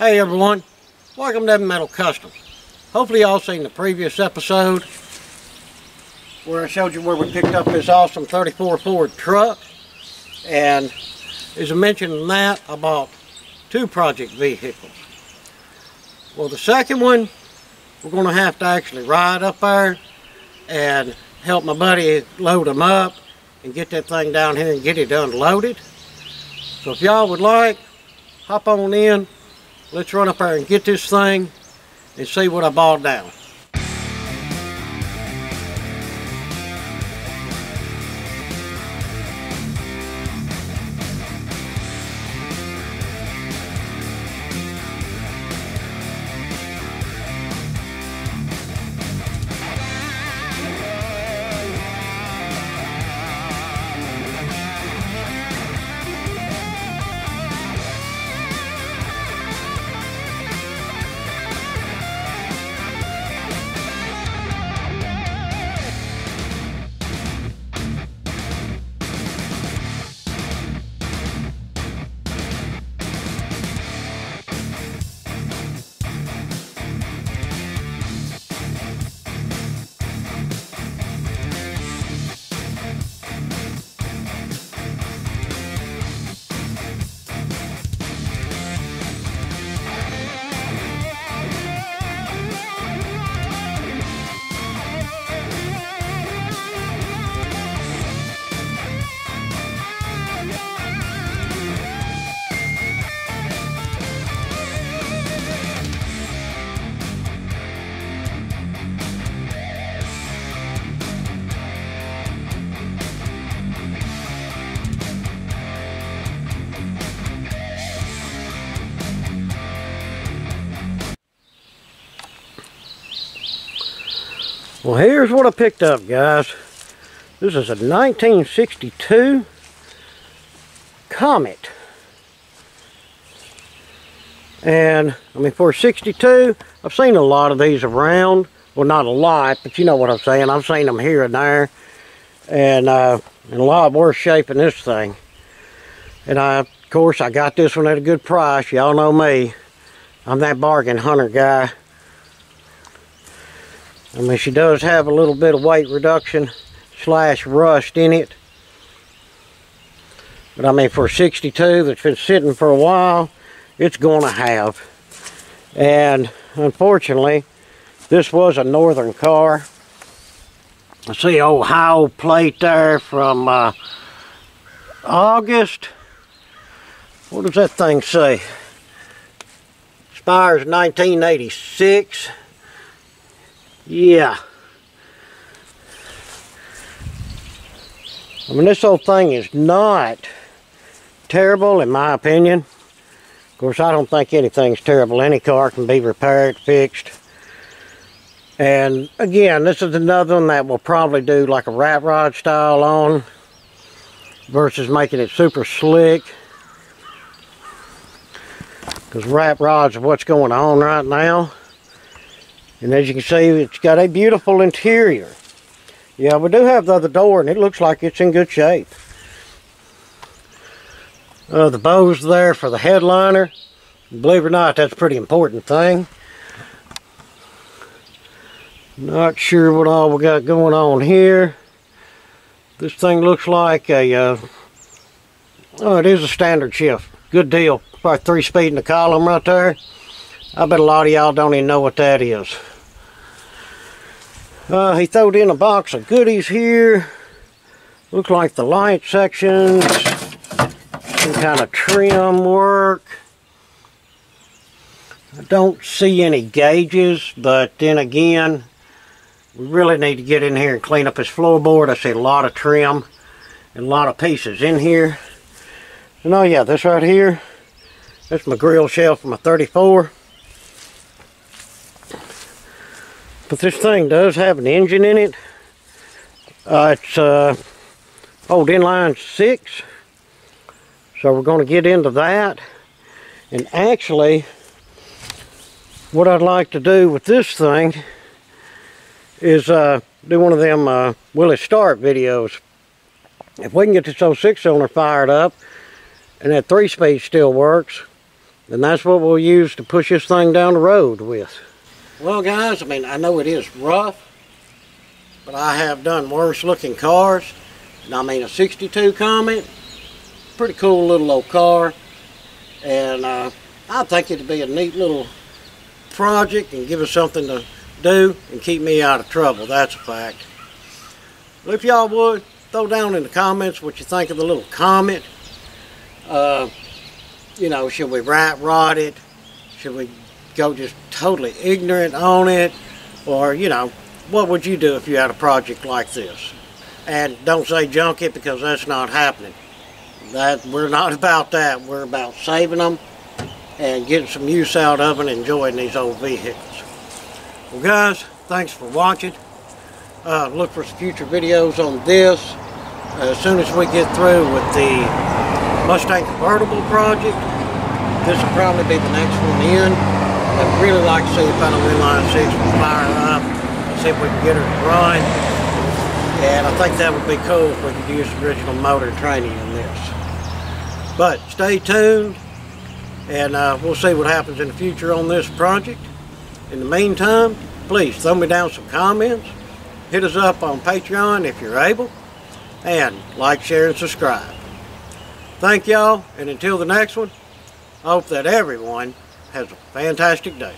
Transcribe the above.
Hey everyone, welcome to Heavy Metal Custom. Hopefully y'all seen the previous episode where I showed you where we picked up this awesome 34 Ford truck. And as I mentioned in that, I bought two project vehicles. Well, the second one, we're going to have to actually ride up there and help my buddy load them up and get that thing down here and get it unloaded. So if y'all would like, hop on in, let's run up there and get this thing and see what I bought down. Well, here's what I picked up, guys. This is a 1962 Comet. And, I mean, for 62, I've seen a lot of these around. Well, not a lot, but you know what I'm saying. I've seen them here and there. And, uh, in a lot worse shape than this thing. And, I, of course, I got this one at a good price. Y'all know me. I'm that bargain hunter guy. I mean, she does have a little bit of weight reduction slash rust in it. But I mean, for 62 that's been sitting for a while, it's going to have. And unfortunately, this was a northern car. I see Ohio plate there from uh, August. What does that thing say? Expires 1986. Yeah. I mean, this whole thing is not terrible, in my opinion. Of course, I don't think anything's terrible. Any car can be repaired, fixed. And again, this is another one that will probably do like a rat rod style on versus making it super slick. Because rat rods are what's going on right now. And as you can see, it's got a beautiful interior. Yeah, we do have the other door, and it looks like it's in good shape. Uh, the bow's there for the headliner. Believe it or not, that's a pretty important thing. Not sure what all we got going on here. This thing looks like a, uh, oh, it is a standard shift. Good deal. Probably three speed in the column right there. I bet a lot of y'all don't even know what that is. Uh, he throwed in a box of goodies here. Looks like the light sections, some kind of trim work. I don't see any gauges, but then again, we really need to get in here and clean up his floorboard. I see a lot of trim and a lot of pieces in here. And oh yeah, this right here, that's my grill shelf from my 34. But this thing does have an engine in it. Uh, it's uh, old inline six. So we're going to get into that. And actually, what I'd like to do with this thing is uh, do one of them uh, will start videos. If we can get this old six cylinder fired up and that three speed still works, then that's what we'll use to push this thing down the road with. Well guys, I mean, I know it is rough, but I have done worse looking cars. And I mean, a 62 Comet, pretty cool little old car. And uh, I think it'd be a neat little project and give us something to do and keep me out of trouble. That's a fact. Well, if y'all would, throw down in the comments what you think of the little Comet. Uh, you know, should we rat rod it? Should we go just totally ignorant on it? Or, you know, what would you do if you had a project like this? And don't say junk it because that's not happening. That We're not about that. We're about saving them and getting some use out of them and enjoying these old vehicles. Well guys, thanks for watching. Uh, look for some future videos on this. as soon as we get through with the Mustang convertible project, this will probably be the next one in. I'd really like to see the final inline six fire up, see if we can get her to run. And I think that would be cool if we could use original motor training in this. But stay tuned and uh, we'll see what happens in the future on this project. In the meantime, please throw me down some comments. Hit us up on Patreon if you're able. And like, share, and subscribe. Thank y'all, and until the next one, I hope that everyone has a fantastic day.